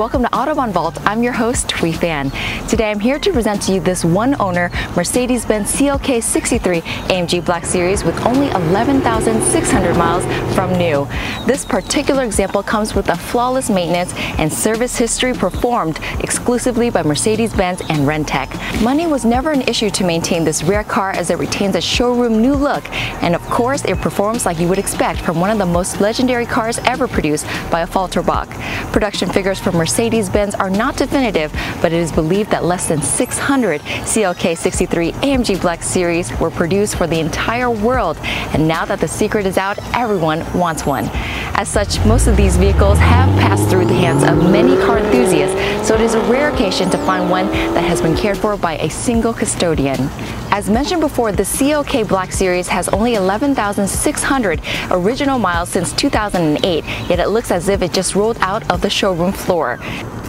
welcome to Autobahn Vault. I'm your host, Thuy Phan. Today I'm here to present to you this one-owner Mercedes-Benz CLK 63 AMG Black Series with only 11,600 miles from new. This particular example comes with a flawless maintenance and service history performed exclusively by Mercedes-Benz and Renntech. Money was never an issue to maintain this rare car as it retains a showroom new look and of course it performs like you would expect from one of the most legendary cars ever produced by Affalterbach. Production figures for Mercedes-Benz are not definitive, but it is believed that less than 600 CLK 63 AMG Black Series were produced for the entire world. And now that the secret is out, everyone wants one. As such, most of these vehicles have passed through the hands of many car so it is a rare occasion to find one that has been cared for by a single custodian. As mentioned before, the CLK Black Series has only 11,600 original miles since 2008, yet it looks as if it just rolled out of the showroom floor.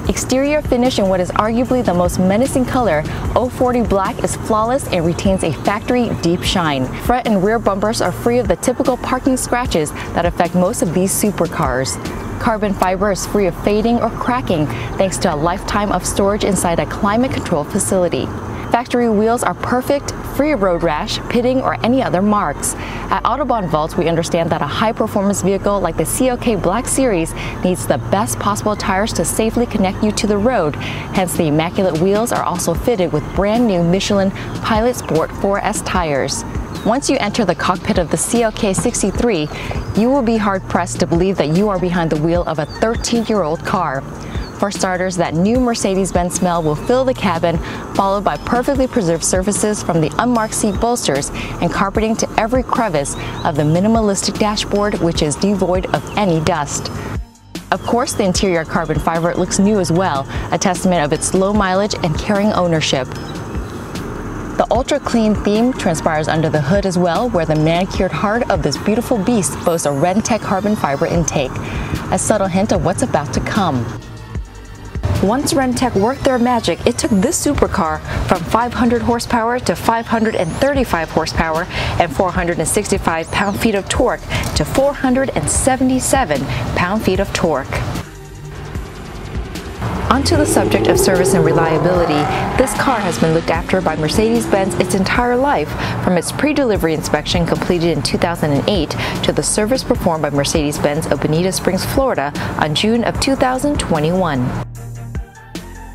Exterior finish in what is arguably the most menacing color, 040 Black is flawless and retains a factory deep shine. Front and rear bumpers are free of the typical parking scratches that affect most of these supercars. Carbon fiber is free of fading or cracking thanks to a lifetime of storage inside a climate control facility. Factory wheels are perfect, free of road rash, pitting, or any other marks. At Autobahn Vault, we understand that a high-performance vehicle like the CLK Black Series needs the best possible tires to safely connect you to the road. Hence, the immaculate wheels are also fitted with brand new Michelin Pilot Sport 4S tires. Once you enter the cockpit of the CLK 63, you will be hard pressed to believe that you are behind the wheel of a 13 year old car. For starters, that new Mercedes-Benz smell will fill the cabin, followed by perfectly preserved surfaces from the unmarked seat bolsters and carpeting to every crevice of the minimalistic dashboard, which is devoid of any dust. Of course, the interior carbon fiber looks new as well, a testament of its low mileage and caring ownership. The ultra clean theme transpires under the hood as well, where the manicured heart of this beautiful beast boasts a Renntech carbon fiber intake, a subtle hint of what's about to come. Once Renntech worked their magic, it took this supercar from 500 horsepower to 535 horsepower and 465 pound-feet of torque to 477 pound-feet of torque. Onto the subject of service and reliability, this car has been looked after by Mercedes-Benz its entire life, from its pre-delivery inspection completed in 2008 to the service performed by Mercedes-Benz of Bonita Springs, Florida on June of 2021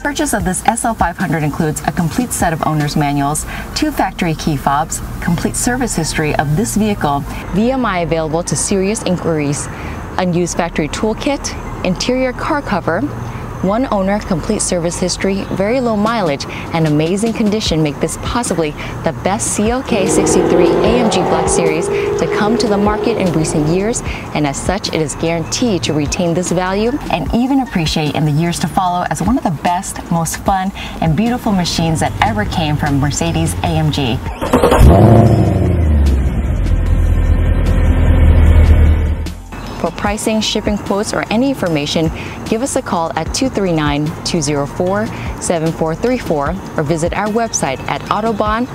purchase of this SL500 includes a complete set of owner's manuals, two factory key fobs, complete service history of this vehicle, VMI available to serious inquiries, unused factory toolkit, interior car cover, one owner, complete service history, very low mileage, and amazing condition make this possibly the best CLK 63 AMG Black Series to come to the market in recent years, and as such, it is guaranteed to retain this value and even appreciate in the years to follow as one of the best, most fun, and beautiful machines that ever came from Mercedes AMG. Pricing, shipping quotes, or any information, give us a call at 239 204 7434 or visit our website at autobahn